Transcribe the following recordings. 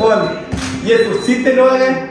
Und jetzt sitte noch eine.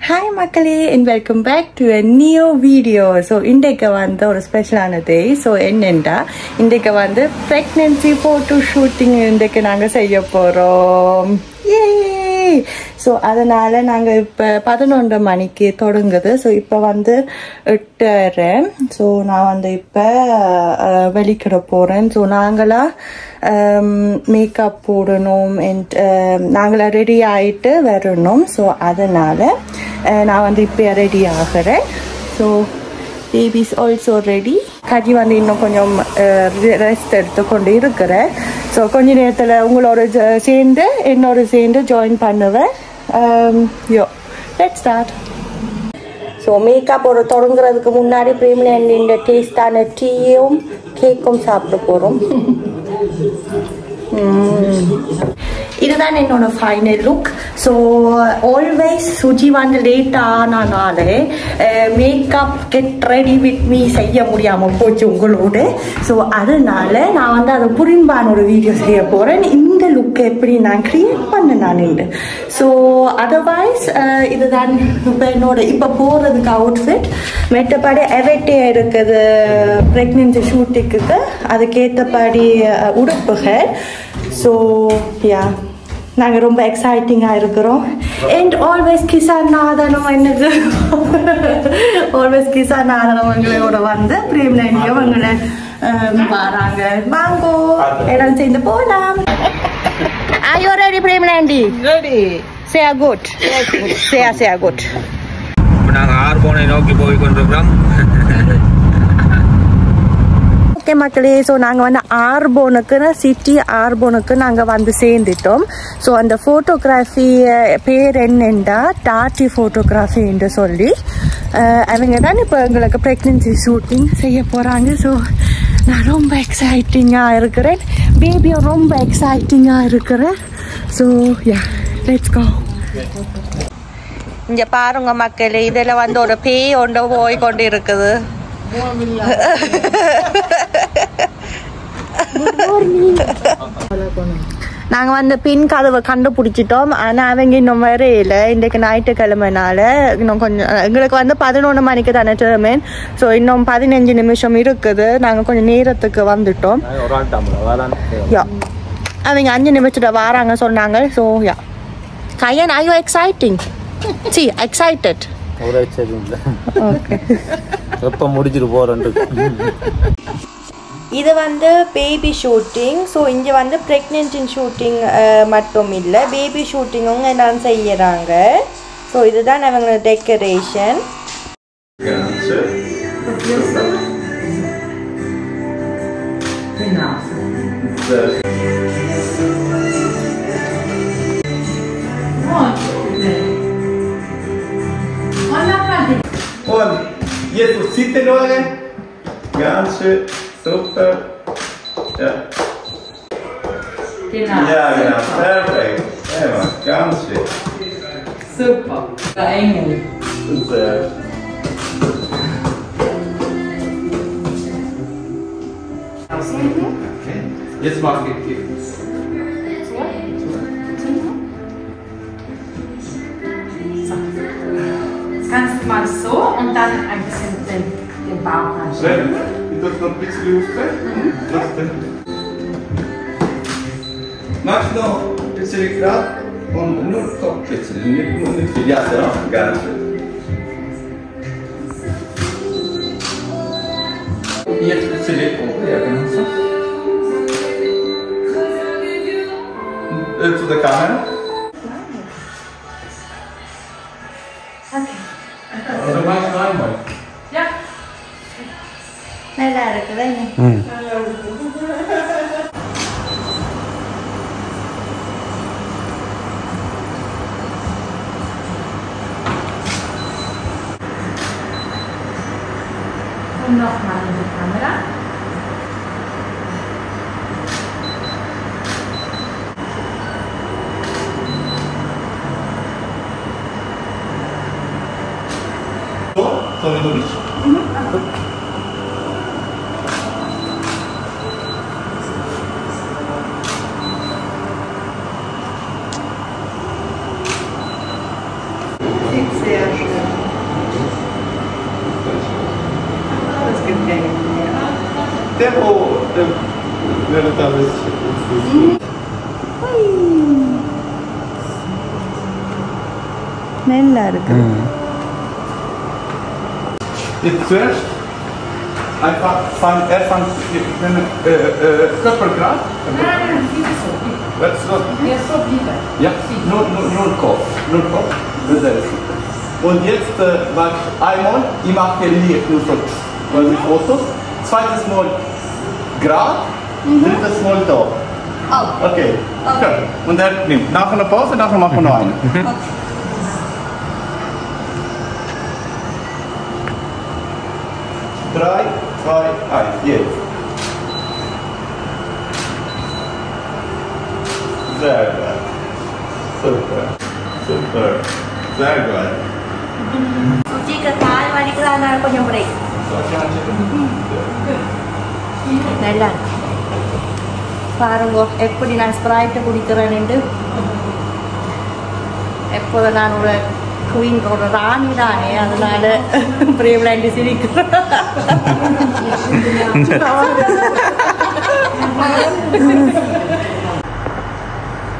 Hi மக்களே and welcome back to a new video so இன்றைக்கு வந்து ஒரு ஸ்பெஷலான டே ஸோ என்னென்றா இன்றைக்கு வந்து ப்ரெக்னென்சி ஃபோட்டோ ஷூட்டிங் இன்றைக்கு நாங்கள் செய்ய போகிறோம் ஏ ஸோ அதனால் நாங்கள் இப்போ பதினொன்று மணிக்கு தொடங்குது. ஸோ இப்போ வந்து எட்டரை. ஸோ நான் வந்து இப்போ வெளிக்கிட போகிறேன் ஸோ நாங்களாக மேக்கப் போடணும். அண்ட் நாங்களாக ரெடி ஆகிட்டு வரணும். ஸோ அதனால் நான் வந்து இப்போ ரெடி ஆகிறேன். ஸோ பேபிஸ் ஆல்சோ ரெடி கறி வந்து இன்னும் கொஞ்சம் ரெஸ்ட் எடுத்து கொண்டு இருக்கிறேன். ஸோ கொஞ்ச நேரத்தில் உங்களோட சேர்ந்து என்னோட சேர்ந்து ஜாயின் பண்ணுவேன். Yo let start so makeup ஒரு தொடங்குறதுக்கு முன்னாடி பிரேமில் இந்த டேஸ்டான டீயும் கேக்கும் சாப்பிட போகிறோம் hmm. இதுதான் என்னோட final look so always Suji வந்து லேட் ஆனாலே makeup get ready with me செய்ய முடியாமல் போச்சு உங்களோடு. ஸோ அதனால நான் வந்து அதை புரிம்பான ஒரு வீடியோ செய்ய போகிறேன் லுக் எப்படி நான் க்ரியேட் பண்ண நான் ஸோ அதர்வைஸ் இதுதான் இப்போ என்னோட இப்போ போகிறதுக்கு அவுட்ஃபிட் மற்றபடி எவட்டே இருக்குது ப்ரெக்னென்சி ஷூட்டிங்க்கு அதுக்கேற்றபடி உடுப்புகள். ஸோ யா நாங்கள் ரொம்ப எக்ஸைட்டிங்காக இருக்கிறோம். அண்ட் ஆல்வேஸ் கிசான் நாதனம் என்னது? ஆல்வேஸ் கிசான் நாதனம் எங்களோட வந்து பிரேம் நடிகம் எங்களை வராங்க வாங்கோ. இடம் சேர்ந்து போகலாம் Are you ready, Premlandi? Ready. Say a good. Say a, say a good. இப்போ நாங்கள் ஆர்போனை நோக்கி போய் கொண்டிருக்கிறோம் ஓகே மக்களே ஸோ நாங்கள் வந்து ஆர்போனுக்குன்னு சிட்டி ஆர்போனுக்கு நாங்கள் வந்து சேர்ந்துட்டோம் ஸோ அந்த ஃபோட்டோகிராஃபி பேர் என்னென்றா டாட்டி ஃபோட்டோகிராஃபி என்று சொல்லி அவங்க தான் இப்போ எங்களுக்கு ப்ரெக்னென்சி ஷூட்டிங் செய்ய போகிறாங்க ஸோ நான் ரொம்ப எக்ஸைட்டிங்காக இருக்கிறேன். பேபியும் ரொம்ப எக்ஸைட்டிங்காக இருக்கிறேன். ஸோ யா லெட்ஸ் கோ இங்கே பாருங்க மக்களே இதில் வந்து ஒரு பேய் ஒன்று போய் கொண்டு இருக்குது நாங்கள் வந்து பின் கதவை கண்டுபிடிச்சிட்டோம். ஆனால் அவங்க இன்னும் வரையில. இன்றைக்கு ஞாயிற்றுக்கிழமைனால இன்னும் கொஞ்சம் எங்களுக்கு வந்து பதினொன்று மணிக்கு தானே டெர்மின் ஸோ இன்னும் பதினஞ்சு நிமிஷம் இருக்குது. நாங்கள் கொஞ்சம் நேரத்துக்கு வந்துட்டோம். யா. அவங்க அஞ்சு நிமிஷத்துல வராங்க சொன்னாங்க. So yeah. கையன் I you exciting சி எக்ஸைட்டட் ஒரே இல்லை. ஓகே எப்போ முடிச்சிட்டு போகிறேன்ட்டு இது வந்து பேபி ஷூட்டிங் ஸோ இங்கே வந்து ப்ரெக்னென்ட்டின் ஷூட்டிங் மட்டும் இல்லை பேபி ஷூட்டிங்கும் எல்லாம் செய்கிறாங்க ஸோ இதுதான் அவங்களோட decoration Und jetzt. Ganz schön. Super. Ja. Genau. Ja, genau. Perfekt. Ja, ganz schön. Super. Der Engel. Sehr. Okay. Jetzt machen wir die. Das kannst du mal so und dann ein bisschen den, den Bauch anschauen. Dotnotwiczki ustę? Następny. Mocno pycyk raz, on nurko pycyk, nie nurki jasno, garczy. Nie pycyk, o, jak on co? Tu do kamery. oynadık. Tempo, tempo. Böyle tablet. Nellerdi? Hmm. Jetzt zuerst einfach fang, erst fang, wenn, äh, äh, Körpergrad. Nein, nein, so. Was, was? Ja, so bitte. Ja, nur, nur, nur Kopf. Nur Kopf. Das ist. Und jetzt äh, mach ich einmal, ich mache Licht, nur so quasi Fotos. Zweites Mal Grad, drittes Mal da. Oh. Okay. Okay. Und dann nimmt. Nach einer Pause, nachher machen wir noch eine. பாருங்க எப்படி நான் ஸ்ப்ரைட்டை குடிக்கிறேன்ட்டு எப்போது நான் ஒரு queen ஒரு ராணி தானே அதனால பிரேவ்லாண்டி சிரிக்கிறேன்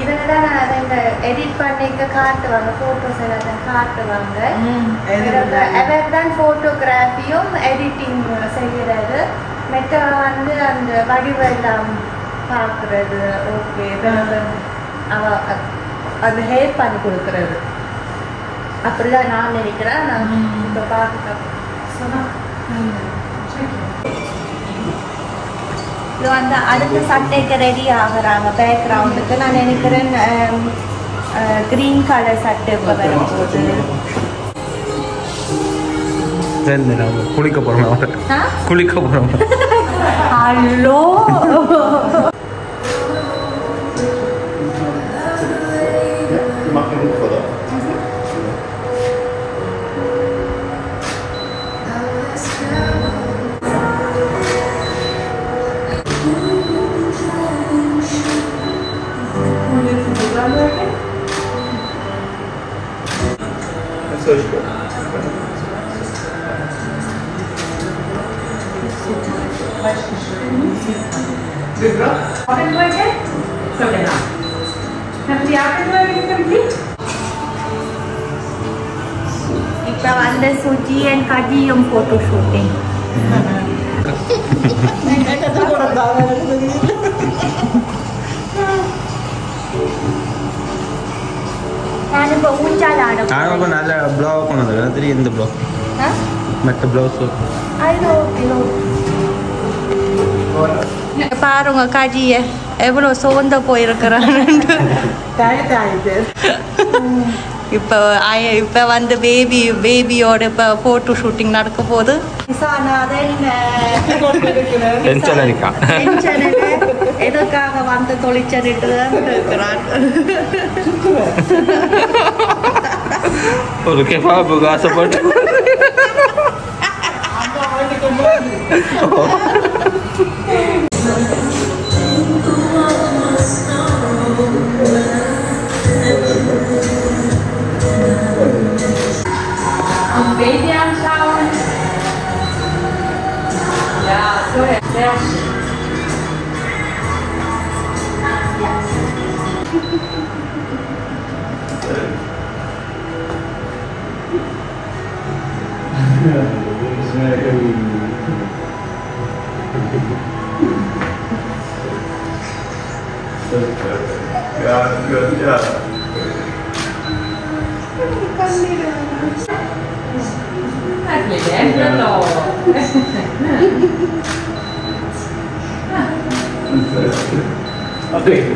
இதில் தான் நான் அதை இந்த எடிட் பண்ணிக்க காட்டுவாங்க ஃபோட்டோஸ் எல்லாத்தையும் காட்டுவாங்க அவர் தான் ஃபோட்டோகிராஃபியும் எடிட்டிங் செய்கிறது மெட்ட வந்து அந்த வடிவெல்லாம் பார்க்குறது ஓகே அது ஹெல்ப் பண்ணி கொடுக்குறது. அப்படிதான் நான் நினைக்கிறேன். நான் இப்போ பார்க்க இது வந்து அடுத்த சட்டைக்கு ரெடி ஆகுறாங்க. பேக்ரவுண்டுக்கு நான் நினைக்கிறேன் க்ரீன் கலர் சட்டை இப்போ வரும்போது குளிக்க போகிறோம் ஆ? குளிக்க போகிறோம் ஹலோ सर्च करो What employed है? Sodana. Have the app employed is complete? It's a wonder Suji and Kaji um photo shooting. ஊஞ்சால் ஆட நான் இப்போ நல்ல ப்ளவு கொண்டு வந்திருக்கேன் தெரியும் இந்த ப்ளவு? மற்ற ப்ளவுஸ் அது ஓகே பாருங்க கஜிய எவ்வளோ சோர்ந்த போயிருக்கிறான்னு இப்போ இப்போ வந்து பேபி பேபியோட இப்போ ஃபோட்டோ ஷூட்டிங் நடக்க இருக்கா எதுக்காக வந்து தொழிற்சனிட்டு இருக்கிறான் ஒரு ஆசைப்பட்டு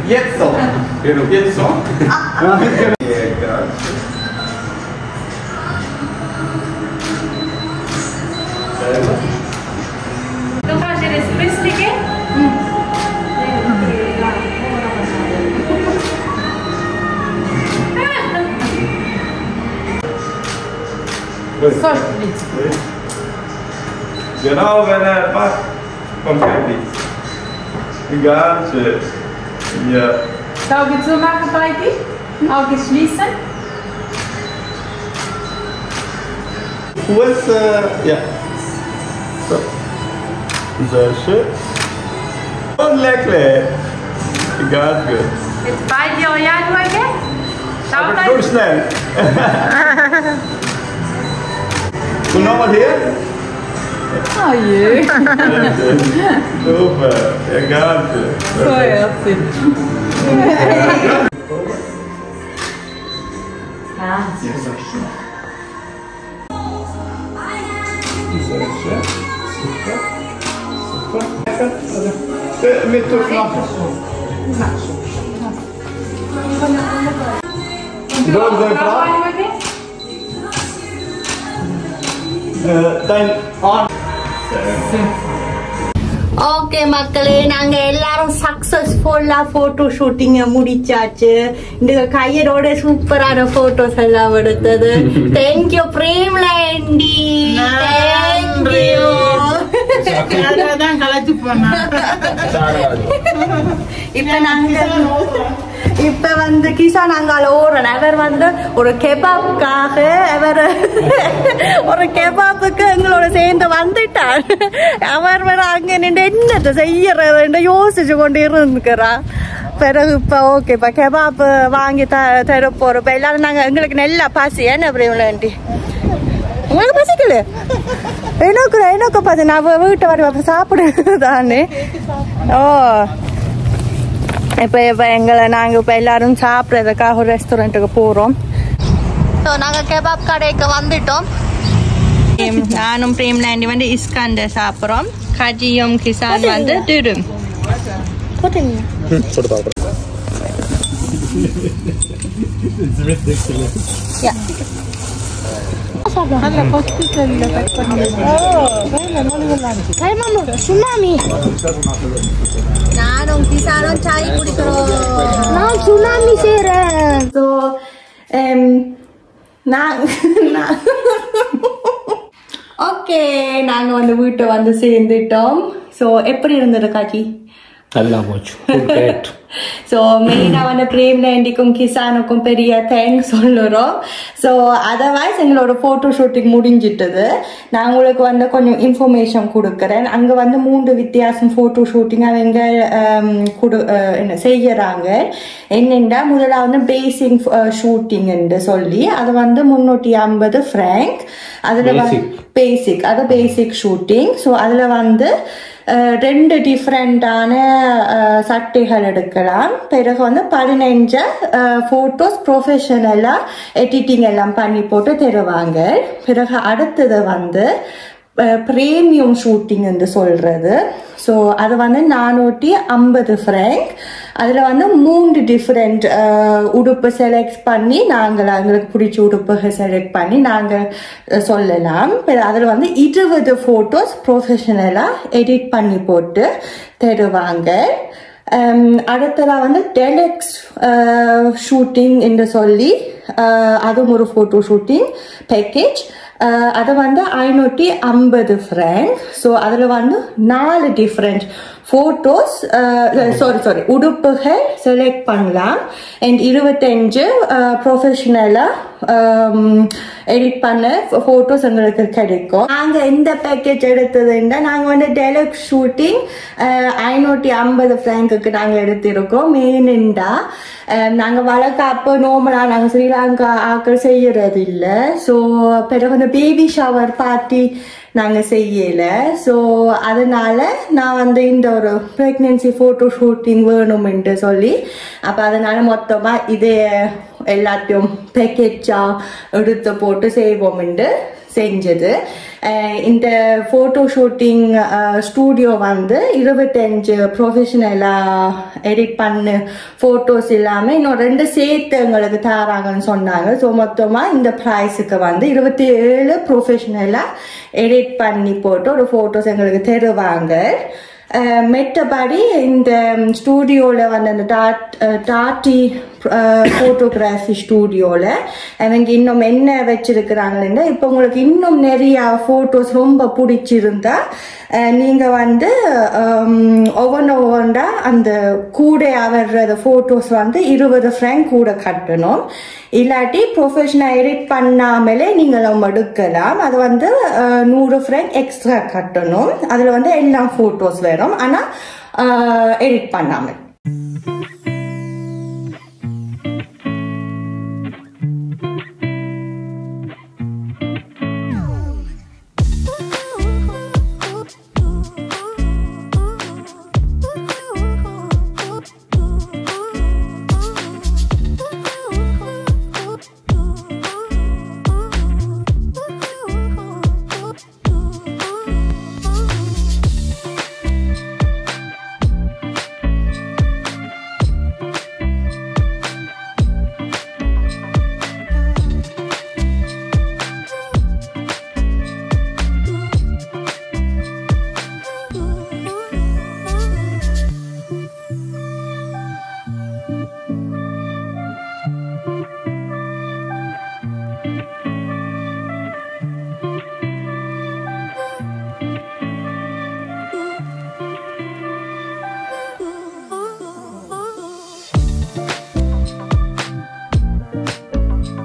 Jetzt so. Ja, jetzt so. después Sorry, please. Genau, wenn er macht, kommt kein Blitz. Die ganze. Ja. Das Auge zumachen, Leute. Auge schließen. Fuß, äh, ja. So. These are shirts. Oh, Leclerc. You got good. It's by Dorian Wagen. Aber nur schnell. so here her. Oh you? Super, der Ganze. So herzig. Ganz. Super. Mit Tuch machen. Dort dein Frau. Äh, Dein Arm. Okay மக்களே நாங்க எல்லாரும் சக்சஸ்ஃபுல்லா photo ஷூட்டிங்க முடிச்சாச்சு இந்த கையரோட சூப்பரான photos எல்லாம் எடுத்தது thank you பிரேம்லாண்டி thank you இப்ப நாங்க இப்ப வந்து கிஷா நாங்கள் ஓடுறோம் அவர் வந்து ஒரு கெபாப்காக அவர் ஒரு கெபாப்புக்கு எங்களோட சேர்ந்து வந்துட்டார். அவர் வேற அங்க நின்று என்னத்தை செய்யறதுன்னு யோசிச்சு கொண்டு இருந்துக்கிறா. பிறகு இப்ப ஓகே இப்ப கெபாப் வாங்கி த தர போறோம் இப்ப எல்லாரும் நாங்க எங்களுக்கு நல்லா பசி. என்ன பிரேம்லாண்டி உங்களுக்கு பசிக்கல? எனக்கு எனக்கு பசி? நான் வீட்டை வர சாப்பிடுறது தானே. ஓ. இப்போ இப்போ எங்களை நாங்கள் இப்போ எல்லாரும் சாப்பிட்றதுக்காக ஒரு ரெஸ்டாரண்ட்டுக்கு போகிறோம் ஸோ நாங்கள் கெபாப் கடைக்கு வந்துட்டோம். நானும் பிரேம்லாண்டி வந்து இஸ்காண்டர் சாப்பிட்றோம். கஜியும் கிசான் வந்து டிடும் Ja. நானும் கிசானும் சாய் குடிக்கிறோம் நான் சுனாமி செய்கிறேன் ஸோ நான் ஓகே நாங்கள் வந்து வீட்டை வந்து சேர்ந்துட்டோம். ஸோ எப்படி இருந்தது காட்சி நல்லா போச்சு. ஸோ மெயினாக வந்து பிரேம்லாண்டிக்கும் கிசானுக்கும் பெரிய தேங்க்ஸ் சொல்லுறோம். ஸோ அதர்வைஸ் எங்களோட ஃபோட்டோ ஷூட்டிங் முடிஞ்சிட்டது. நான் உங்களுக்கு வந்து கொஞ்சம் இன்ஃபர்மேஷன் கொடுக்குறேன். அங்கே வந்து மூன்று வித்தியாசம் ஃபோட்டோ ஷூட்டிங் அவங்க கொடு என்ன செய்யறாங்க. என்னென்னா முதலாவது பேசிங் ஷூட்டிங்ன்னு சொல்லி அது வந்து முன்னூற்றி ஐம்பது ஃப்ரேங்க் அதில் பேசிக் அது பேசிக் ஷூட்டிங் ஸோ அதில் வந்து ரெண்டு டிஃப்ரெண்டான சட்டைகள் எடுக்கலாம். பிறகு வந்து பதினஞ்சு ஃபோட்டோஸ் ப்ரொஃபஷனலாக எடிட்டிங் எல்லாம் பண்ணி போட்டு தருவாங்க. பிறகு அடுத்தது வந்து ப்ரீமியம் ஷூட்டிங் என்று சொல்கிறது ஸோ அது வந்து நானூற்றி ஐம்பது ஃப்ரேங்க் அதில் வந்து மூன்று டிஃப்ரெண்ட் உடுப்பு செலக்ட் பண்ணி நாங்கள் அவங்களுக்கு பிடிச்ச உடுப்புகள் செலக்ட் பண்ணி நாங்கள் சொல்லலாம். அதில் வந்து இருபது ஃபோட்டோஸ் ப்ரொஃபஷனலாக எடிட் பண்ணி போட்டு தருவாங்க. அடுத்ததாக வந்து டெலெக்ஸ் ஷூட்டிங் என்று சொல்லி அதுவும் ஒரு ஃபோட்டோ ஷூட்டிங் பேக்கேஜ் அது வந்து ஐநூற்றி ஐம்பது ஃப்ரேங்க் ஸோ அதில் வந்து நாலு டிஃப்ரெண்ட் ஃபோட்டோஸ் சாரி சாரி உடுப்புகள் செலக்ட் பண்ணலாம். அண்ட் இருபத்தஞ்சு ப்ரொஃபஷனலாக எடிட் பண்ண ஃபோட்டோஸ் எங்களுக்கு கிடைக்கும். நாங்கள் எந்த பேக்கேஜ் எடுத்ததுன்னா நாங்கள் வந்து டெலக்ஸ் ஷூட்டிங் ஐநூற்றி ஐம்பது ஃப்ரேங்குக்கு நாங்கள் எடுத்திருக்கோம். மெயின்டா நாங்கள் வழக்காப்போ நார்மலாக நாங்கள் ஸ்ரீலங்கா ஆக்கள் செய்யறது இல்லை ஸோ பிறகு வந்து பேபி ஷவர் பார்ட்டி நாங்கள் செய்யலை. ஸோ அதனால நான் வந்து இந்த ஒரு ப்ரெக்னென்சி ஃபோட்டோ ஷூட்டிங் வேணுமென்ட்டு சொல்லி அப்போ அதனால் மொத்தமாக இதே எல்லாத்தையும் பேக்கேஜாக எடுத்து போட்டு செய்வோமென்ட்டு செஞ்சது. இந்த ஃபோட்டோ ஷூட்டிங் ஸ்டூடியோ வந்து இருபத்தஞ்சு ப்ரொஃபஷனலாக எடிட் பண்ணு ஃபோட்டோஸ் இல்லாமல் இன்னும் ரெண்டு சேர்த்து எங்களுக்கு தராங்கன்னு சொன்னாங்க. ஸோ மொத்தமாக இந்த ப்ரைஸுக்கு வந்து இருபத்தி ஏழு ப்ரொஃபஷனலாக எடிட் பண்ணி போட்டு ஒரு ஃபோட்டோஸ் எங்களுக்கு தருவாங்க. மெட்டபடி இந்த ஸ்டூடியோவில் வந்து அந்த டாட் டாட்டி ஃபோட்டோகிராஃபி ஸ்டூடியோவில் அவங்க இன்னும் என்ன வச்சிருக்கிறாங்கன்னா இப்போ உங்களுக்கு இன்னும் நிறையா ஃபோட்டோஸ் ரொம்ப பிடிச்சிருந்தா நீங்கள் வந்து ஒவ்வொன்று ஒவ்வொன்றா அந்த கூட வர்ற ஃபோட்டோஸ் வந்து இருபது ஃப்ரேங்க் கூட கட்டணும். இல்லாட்டி ப்ரொஃபஷனல் எடிட் பண்ணாமலே நீங்கள் நம்ம எடுக்கலாம். அது வந்து நூறு ஃப்ரேங்க் எக்ஸ்ட்ரா கட்டணும். அதில் வந்து எல்லாம் ஃபோட்டோஸ் வரும் ஆனால் எடிட் பண்ணாமல்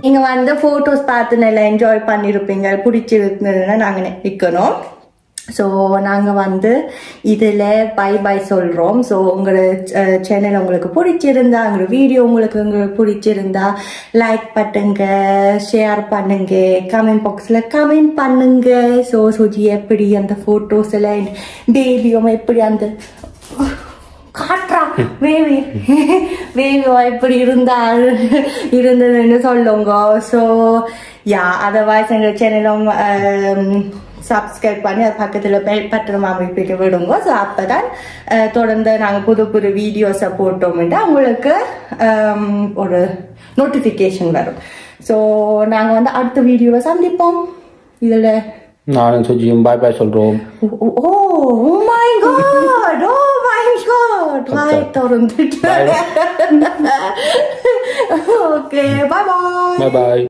நீங்க வந்து போட்டோஸ் பார்த்து நல்லா என்ஜாய் பண்ணியிருப்பீங்க பிடிச்சிருந்ததுன்னா நாங்க நிற்கணும் ஸோ நாங்கள் வந்து இதில் பை பை சொல்கிறோம் ஸோ உங்களோட சேனல் உங்களுக்கு பிடிச்சிருந்தா உங்களோட வீடியோ உங்களுக்கு உங்களுக்கு பிடிச்சிருந்தா லைக் பண்ணுங்க ஷேர் பண்ணுங்க கமெண்ட் பாக்ஸில் கமெண்ட் பண்ணுங்க. ஸோ சுஜி எப்படி அந்த ஃபோட்டோஸில் டெய்லியும் எப்படி அந்த காட்டுறா. வேவி வேவியோ எப்படி இருந்தால் இருந்ததுன்னு சொல்லுங்க. ஸோ யா அதர்வைஸ் எங்கள் சேனலும் சப்ஸ்கிரைப் பண்ணி அது பக்கத்தில் பெல் பட்டன் அமைப்பிட்டு விடுங்க. ஸோ அப்போ தான் தொடர்ந்து நாங்கள் புது புது வீடியோஸை போட்டோம்னா உங்களுக்கு um, ஒரு நோட்டிஃபிகேஷன் வரும். ஸோ நாங்கள் வந்து அடுத்த வீடியோவில் சந்திப்போம். இதில் நானும் சுஜியும் பாய் பாய் சொல்றோம். Oh, oh god, okay, bye bye. Bye bye.